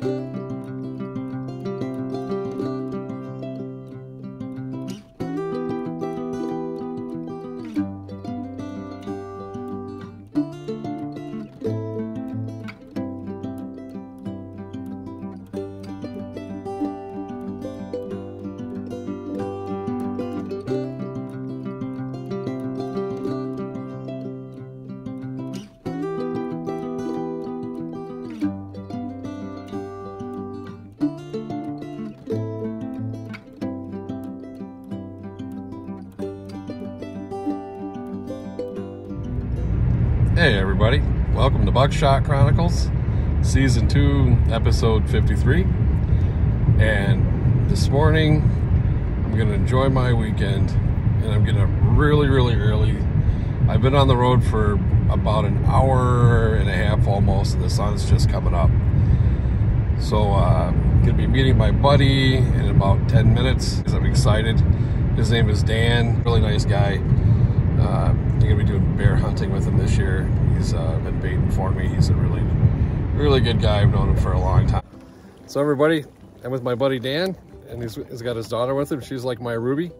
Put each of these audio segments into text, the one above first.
Hey, everybody. Welcome to Buckshot Chronicles, Season 2, Episode 53. And this morning, I'm going to enjoy my weekend and I'm going to really, really early. I've been on the road for about an hour and a half almost, and the sun's just coming up. So, uh, I'm going to be meeting my buddy in about 10 minutes because I'm excited. His name is Dan, really nice guy. Uh, I'm gonna be doing bear hunting with him this year. He's uh, been baiting for me. He's a really, really good guy. I've known him for a long time. So everybody, I'm with my buddy Dan, and he's, he's got his daughter with him. She's like my Ruby.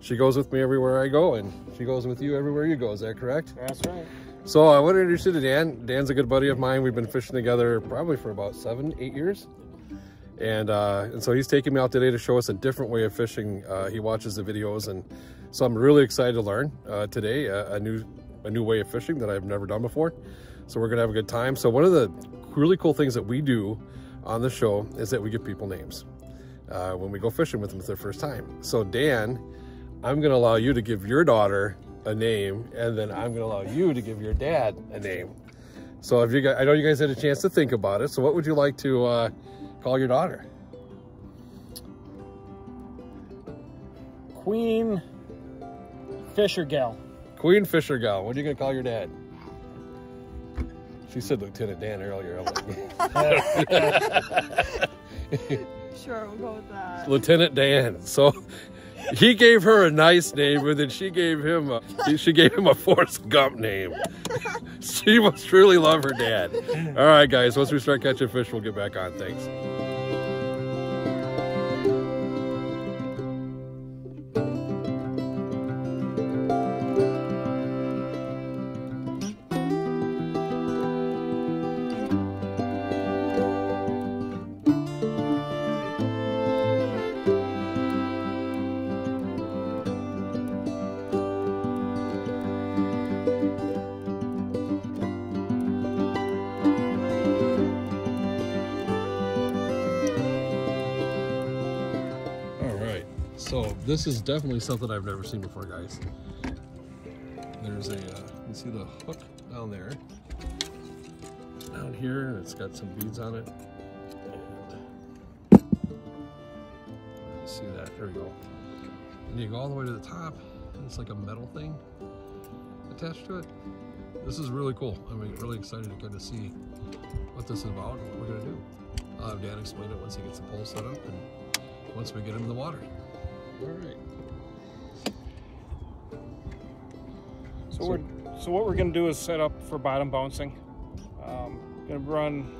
She goes with me everywhere I go, and she goes with you everywhere you go. Is that correct? That's right. So I want to introduce you to Dan. Dan's a good buddy of mine. We've been fishing together probably for about seven, eight years. And uh, and so he's taking me out today to show us a different way of fishing. Uh, he watches the videos, and so I'm really excited to learn uh, today a, a new a new way of fishing that I've never done before. So we're gonna have a good time. So one of the really cool things that we do on the show is that we give people names uh, when we go fishing with them for their first time. So Dan, I'm gonna allow you to give your daughter a name, and then I'm gonna allow you to give your dad a name. So if you guys, I know you guys had a chance to think about it. So what would you like to uh, call your daughter? Queen Fisher Gal. Queen Fisher Gal. What are you gonna call your dad? She said Lieutenant Dan earlier. I'm like, Sure, we'll go with that. Lieutenant Dan. So he gave her a nice name, and then she gave him a she gave him a Forrest Gump name. she must truly love her dad. All right, guys. Once we start catching fish, we'll get back on. Thanks. So this is definitely something I've never seen before, guys. There's a, uh, you see the hook down there, down here, and it's got some beads on it. And see that? There we go. And you go all the way to the top, and it's like a metal thing attached to it. This is really cool. I'm really excited to kind of see what this is about and what we're gonna do. I'll have Dan explain it once he gets the pole set up and once we get him in the water. All right. So, So- we're so what we're gonna do is set up for bottom bouncing. Um, gonna run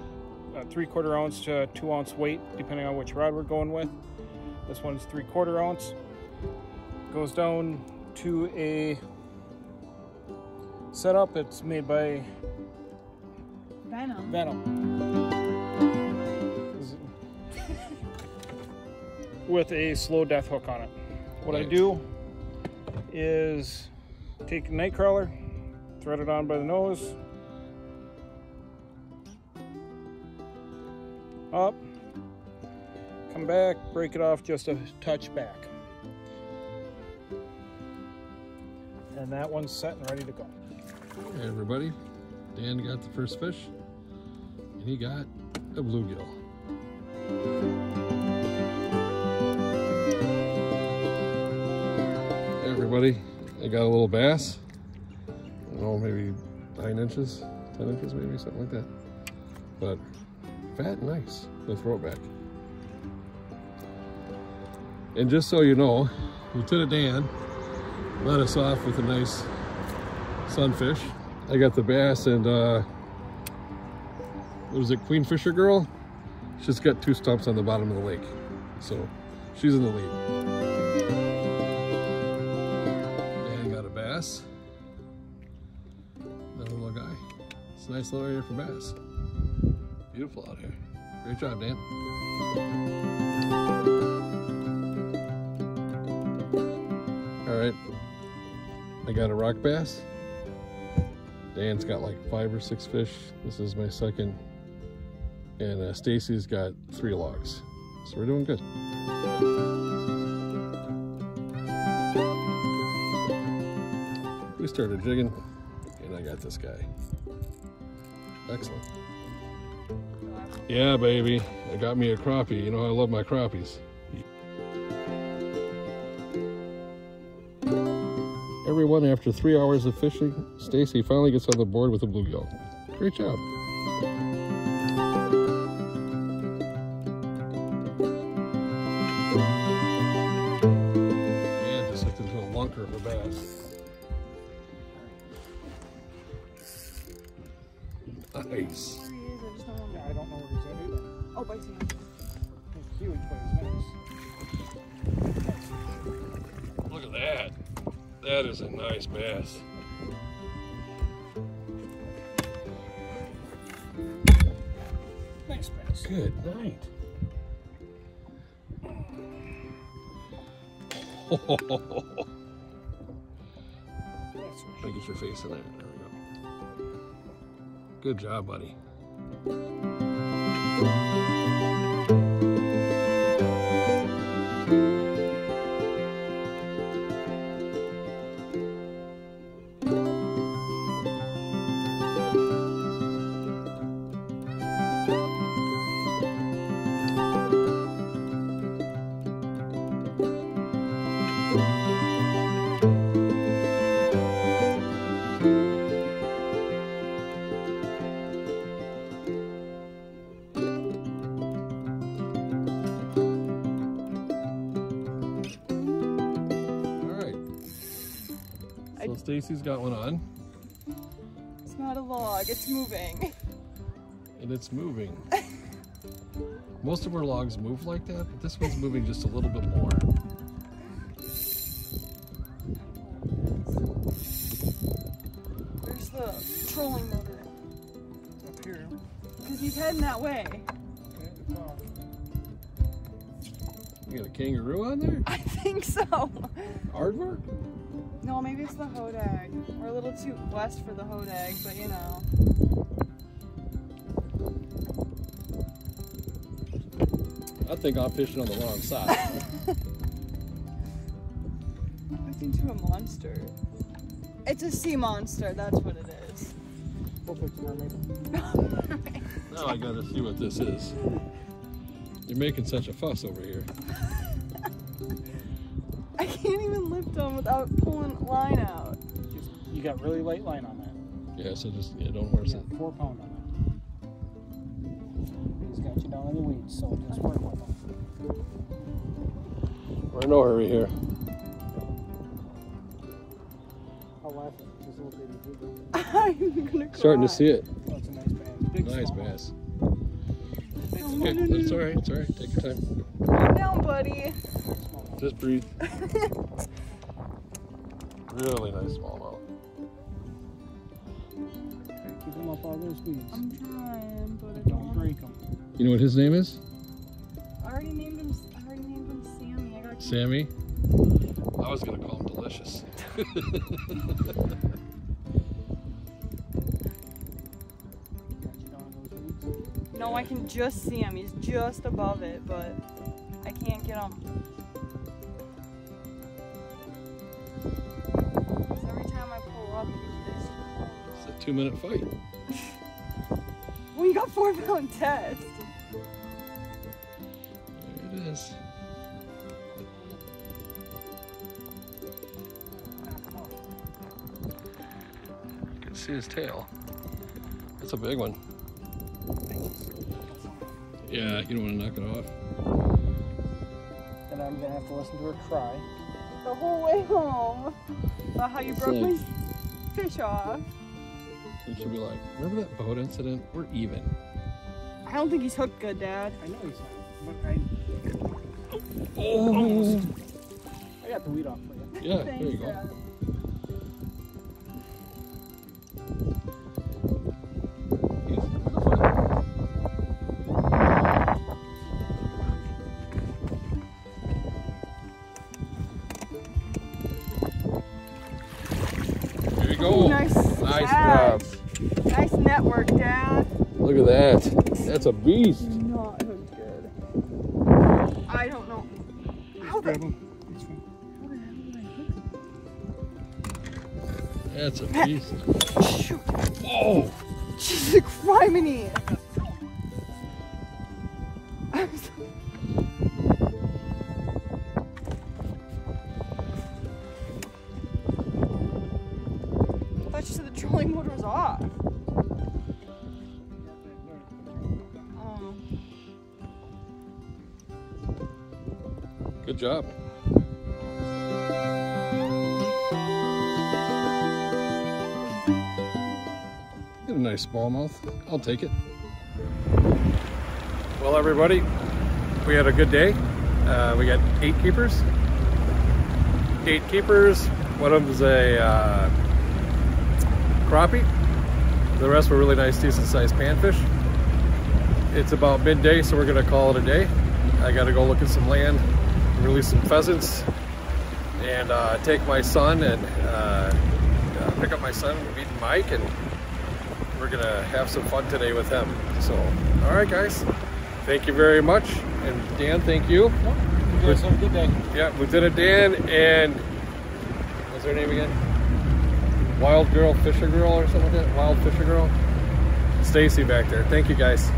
a three quarter ounce to two ounce weight, depending on which rod we're going with. This one's three quarter ounce. Goes down to a setup. It's made by Venom. Venom. With a slow death hook on it. What I do is take a nightcrawler, thread it on by the nose, up, come back, break it off just a touch back. And that one's set and ready to go. Hey everybody, Dan got the first fish, and he got a bluegill. Everybody, I got a little bass. Know, maybe nine inches, ten inches, maybe something like that. But fat and nice. Let's throw it back. And just so you know, Lieutenant Dan let us off with a nice sunfish. I got the bass and uh, what is it, Queen Fisher Girl? She's got two stumps on the bottom of the lake. So she's in the lead. Nice little area for bass. Beautiful out here. Great job, Dan. All right, I got a rock bass. Dan's got like five or six fish. This is my second. And uh, Stacy's got three logs. So we're doing good. We started jigging and I got this guy. Excellent. Yeah, baby. I got me a crappie. You know I love my crappies. Everyone, after three hours of fishing, Stacy finally gets on the board with a bluegill. Great job. Nice. Where he is, I just don't know. Yeah, I don't know where he's at either. Oh, by team. He's huge, but he's nice. Look at that. That is a nice bass. Nice bass. Good night. That's Try to get your Good job, buddy. Stacy's got one on, It's not a log, it's moving. and it's moving. Most of our logs move like that, but this one's moving just a little bit more. Where's the trolling motor? up here. Because he's heading that way. Okay, it's off. You got a kangaroo on there? I think so. Aardvark? No, maybe it's the hodag. We're a little too west for the hodag, but you know. I think I'm fishing on the wrong side. Hooked into a monster. It's a sea monster, that's what it is. Perfect mermaid. now I gotta see what this is. You're making such a fuss over here. I can't even lift them without pulling line out. You got really light line on that. Yeah, so just yeah, don't horse You it. four pound on it. He's got you down in the weeds, so just work with him. We're in no hurry here. I'll laugh at his little baby bluegill. I'm gonna cry. Starting to see it. Oh, it's a nice bass. Big Nice bass. Big Oh, Okay, smallmouth. no, no, it's alright, it's alright. Take your time. Calm down, buddy. Just breathe. Really nice smallmouth. Okay, keep him up all those weeds. I'm trying, but I Don't don't. break him. You know what his name is? I already named him. I already named him Sammy. I gotta Sammy. I was gonna call him Delicious. Got you down in those weeds. No, I can just see him. He's just above it, but I can't get him. 'Cause every time I pull up, It's a two minute fight. Well, you got four pound test. There it is. You can see his tail. That's a big one. Yeah, you don't want to knock it off. And I'm gonna have to listen to her cry. The whole way home. About how you It's broke my fish off. And she'll be like, remember that boat incident? We're even. I don't think he's hooked good, Dad. I know he's not, but I. Oh. I got the weed off for you. Yeah, there you go. Dad. That's a beast. Not hooked good. I don't know. How the him. It's fine. That's a beast. shoot? Oh, Jesus criminy! I'm so- I thought you said the trolling motor was off. Good job. Get a nice smallmouth. I'll take it. Well, everybody, we had a good day. Uh, we got eight keepers. Eight keepers. One of them's a uh, crappie. The rest were really nice, decent sized panfish. It's about midday, so we're gonna call it a day. I gotta go look at some land, release some pheasants, and uh, take my son and uh, uh, pick up my son, meet Mike, and we're gonna have some fun today with him. So, all right, guys, thank you very much, and Dan, thank you. You guys have a good day. Yeah, Lieutenant Dan and what's her name again? Wild Girl Fisher Girl or something like that. Wild Fisher Girl. Stacy back there. Thank you guys.